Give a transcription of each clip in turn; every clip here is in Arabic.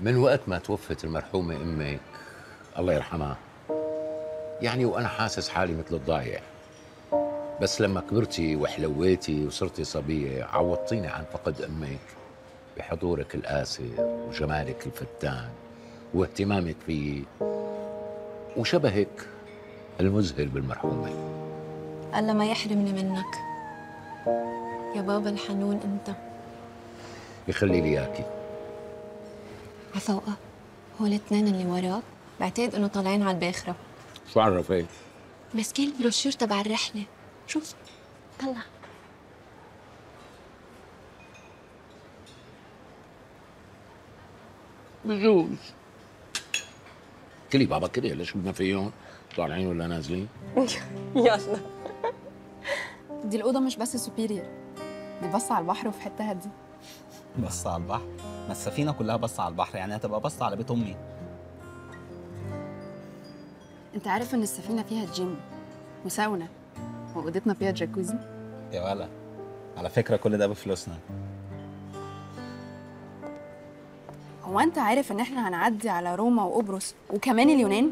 من وقت ما توفت المرحومة أمك؟ الله يرحمها. يعني وأنا حاسس حالي مثل الضايع. بس لما كبرتي وحلويتي وصرتي صبية عوضتيني عن فقد أمك. بحضورك القاسر وجمالك الفتان واهتمامك فيي وشبهك المذهل بالمرحومة. الله ما يحرمني منك. يا بابا الحنون أنت. يخلي لي إياكي. عفوقة هو الاثنين اللي وراك بعتقد إنه طالعين على الباخرة. شو عرفك؟ بس كان البروشور تبع الرحلة. شوف طلع بجوز. كلي بابا كلي ليش بدنا فيهم؟ طالعين ولا نازلين؟ يلا. دي الأوضة مش بس superior دي بص على البحر وفي حتة هادية. بص على البحر؟ ما السفينة كلها بص على البحر يعني هتبقى بص على بيت أمي أنت عارف إن السفينة فيها جيم وساونا وأوضتنا فيها جاكوزي يا ولا على فكرة كل ده بفلوسنا هو أنت عارف إن إحنا هنعدي على روما وقبرص وكمان اليونان؟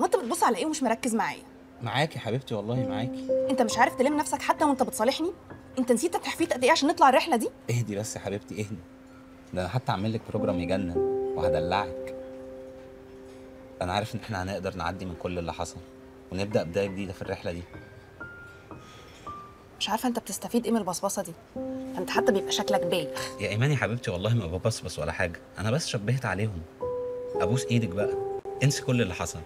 هو أنت بتبص على إيه ومش مركز معايا؟ معاكي حبيبتي والله معاكي أنت مش عارف تلم نفسك حتى وأنت بتصالحني؟ أنت نسيت التحفيت قد إيه عشان نطلع الرحلة دي؟ اهدي بس يا حبيبتي اهدي. ده أنا حتى اعمل لك بروجرام يجنن وهدلعك. أنا عارف ان إحنا هنقدر نعدي من كل اللي حصل ونبدأ بداية جديدة في الرحلة دي. مش عارفة أنت بتستفيد إيه من البصبصة دي؟ أنت حتى بيبقى شكلك بايخ. يا ايمان يا حبيبتي والله ما ببصبص ولا حاجة. أنا بس شبهت عليهم. ابوس إيدك بقى. انسي كل اللي حصل.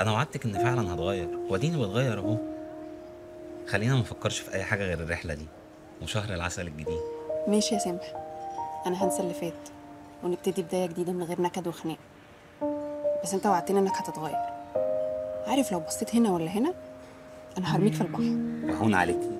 أنا وعدتك ان فعلا هتغير. واديني بتغير اهو. خلينا ما نفكرش في اي حاجة غير الرحلة دي. وشهر العسل الجديد. ماشي يا سامح. أنا هنسى اللي فات ونبتدي بداية جديدة من غير نكد وخناق. بس أنت وعدتني إنك هتتغير. عارف لو بصيت هنا ولا هنا أنا هرميك في البحر. وهون عليكي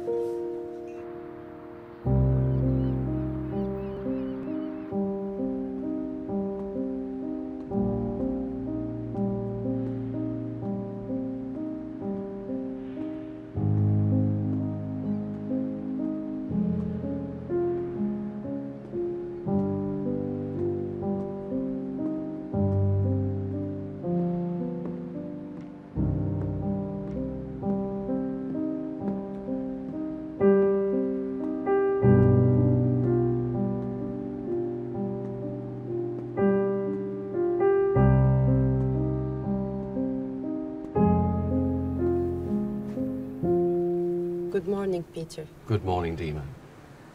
Good morning, Peter. Good morning, Dima.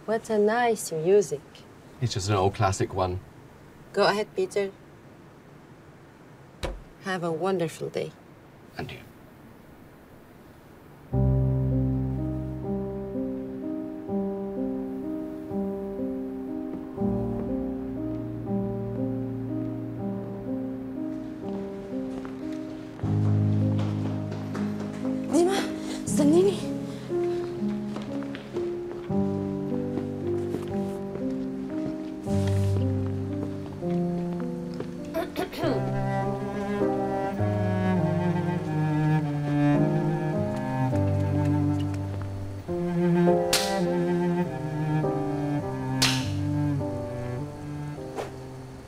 What a nice music. It's just an old classic one. Go ahead, Peter. Have a wonderful day. And you.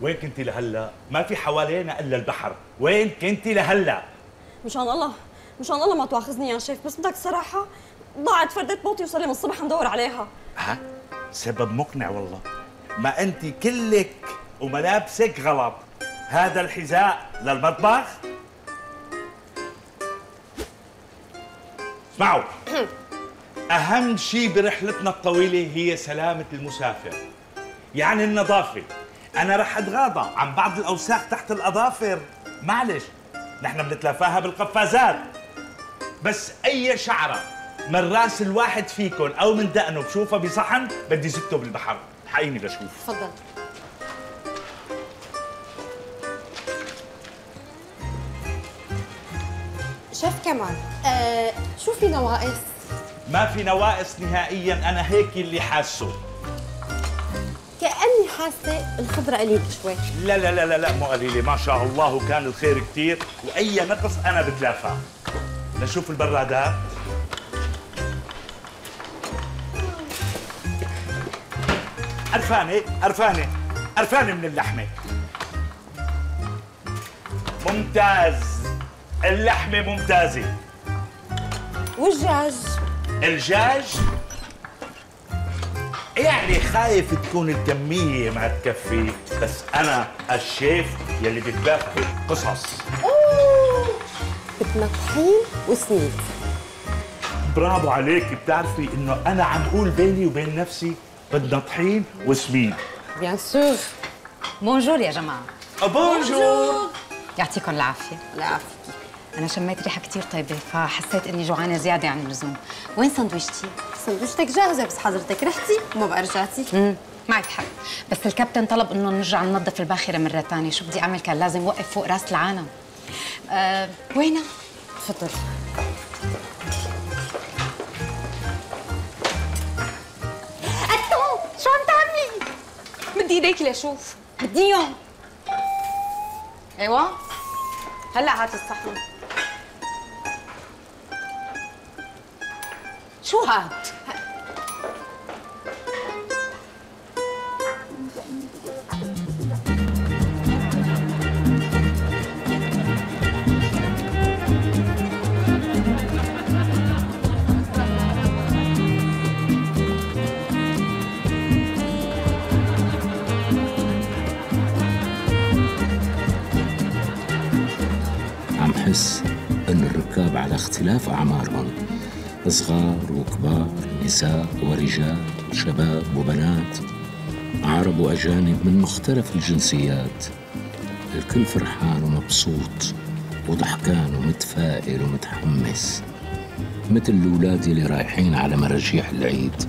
وين كنتي لهلا؟ ما في حوالينا إلا البحر، وين كنتي لهلا؟ مشان الله مشان الله ما تواخذني يا شيف بس بدك صراحة ضاعت فردة بوتي وصار لي من الصبح ندور عليها. ها؟ سبب مقنع والله. ما أنت كلك وملابسك غلط. هذا الحذاء للمطبخ. اسمعوا. أهم شيء برحلتنا الطويلة هي سلامة المسافر يعني النظافة. أنا رح أتغاضى عن بعض الأوساخ تحت الأظافر. معلش نحن بنتلافاها بالقفازات. بس أي شعرة من رأس الواحد فيكم أو من دقنه بشوفها بصحن بدي زته بالبحر. حقيني لشوف تفضل. شيف كمان آه شو في نواقص؟ ما في نواقص نهائيا أنا هيك اللي حاسه. كأني حاسة الخبرة قليلة شوي. لا لا لا لا لا مو قليلة. ما شاء الله وكان الخير كثير وأي نقص أنا بتلافاه نشوف البرادات. قرفانة قرفانة قرفانة من اللحمة. ممتاز. اللحمة ممتازة. والدجاج الدجاج يعني خايف تكون الكمية ما تكفي بس أنا الشيف يلي بتبافه قصص بدنا طحين برافو عليك بتعرفي إنه أنا عم أقول بيني وبين نفسي بدنا طحين وسميد بيان سور بونجور يا جماعة. بونجور يعطيكم العافية. لا عافيك أنا شميت ريحة كتير طيبة فحسيت إني جوعانة زيادة عن اللزوم. وين سندويشتي؟ سندويشتك جاهزة بس حضرتك رحتي وما بقى رجعتي امم معك حق. بس الكابتن طلب إنه نرجع ننظف الباخرة مرة تانية. شو بدي أعمل كان؟ لازم وقف فوق رأس العالم. أه وينها؟ تفضلي أتو شو عم تعملي؟ بدي ايديك لشوف بدي اياهم أيوه. هلأ هات الصحن. شو هاد؟ عم حس أن الركاب على اختلاف أعمارهم صغار وكبار نساء ورجال شباب وبنات عرب وأجانب من مختلف الجنسيات. الكل فرحان ومبسوط وضحكان ومتفائل ومتحمس مثل الأولاد اللي رايحين على مراجيح العيد.